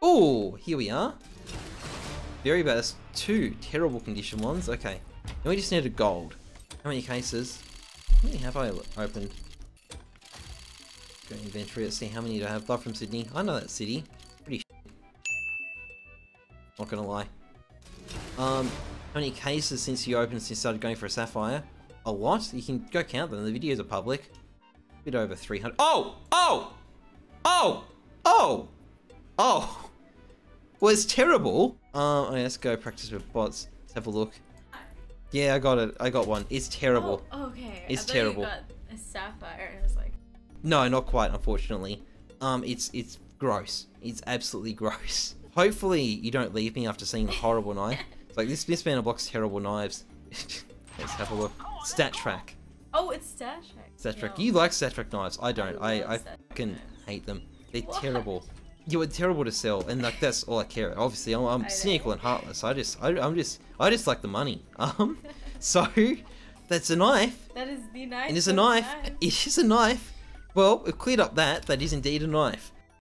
Oh, here we are. Very bad. That's two terrible condition ones. Okay. We just need a gold. How many cases? How many have I opened? Go inventory. Let's see how many do I have. Love from Sydney. I know that city. Pretty Not gonna lie. Um, how many cases since you opened since you started going for a sapphire? A lot? You can go count them. The videos are public. A bit over 300. Oh! Oh! Oh! Oh! Oh! Well, it's terrible. Um, okay, let's go practice with bots. Let's have a look. Yeah, I got it. I got one. It's terrible. Oh, okay. It's terrible. You got a sapphire. and I was like, No, not quite, unfortunately. Um, it's it's gross. It's absolutely gross. Hopefully, you don't leave me after seeing the horrible knife. It's like this this man blocks terrible knives. Let's have a look. StatTrak. oh, it's stash. Track. StatTrak. No. You like StatTrak knives? I don't. I I I Stat fucking knives. hate them. They're What? terrible. You are terrible to sell, and like that's all I care. about. Obviously, I'm, I'm cynical and heartless. I just, I, I'm just, I just like the money. Um, so that's a knife. That is the knife. And It is a of knife. It is a knife. Well, we've cleared up that. That is indeed a knife.